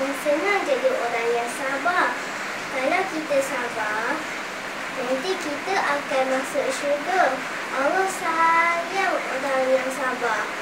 aku senang jadi orang yang sabar. Kalau kita sabar, nanti kita akan masuk syurga. Allah sayang orang yang sabar.